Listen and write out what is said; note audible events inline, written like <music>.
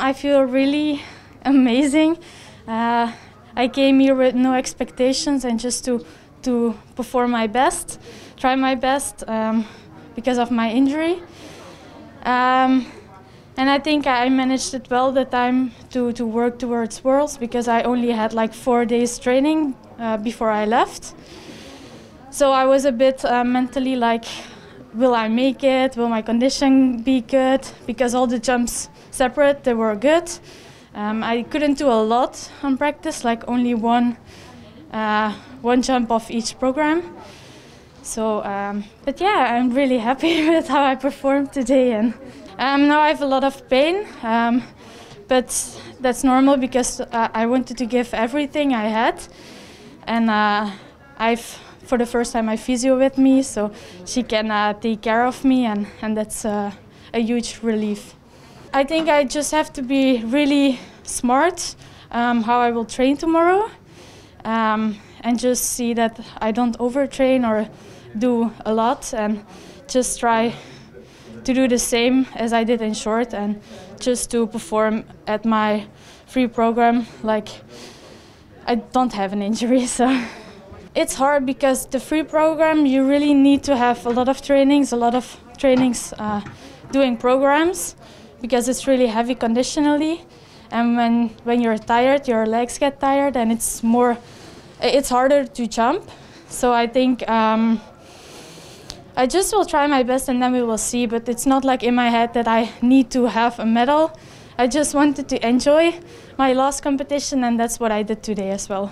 I feel really amazing. Uh, I came here with no expectations and just to, to perform my best, try my best um, because of my injury. Um, and I think I managed it well the time to, to work towards Worlds because I only had like four days training uh, before I left. So I was a bit uh, mentally like, will I make it? Will my condition be good? Because all the jumps separate, they were good. Um, I couldn't do a lot on practice, like only one, uh, one jump of each program. So, um, but yeah, I'm really happy <laughs> with how I performed today. And um, now I have a lot of pain, um, but that's normal because uh, I wanted to give everything I had, and uh, I've for the first time my physio with me, so she can uh, take care of me, and and that's uh, a huge relief. I think I just have to be really smart um, how I will train tomorrow, um, and just see that I don't overtrain or do a lot, and just try to do the same as I did in short, and just to perform at my free program like I don't have an injury, <laughs> so. It's hard because the free program you really need to have a lot of trainings, a lot of trainings uh, doing programs because it's really heavy conditionally. And when when you're tired your legs get tired and it's more it's harder to jump. So i think um, i just will try my best and then we will see but it's not like in my head that i need to have a medal. I just wanted to enjoy my last competition and that's what i did today as well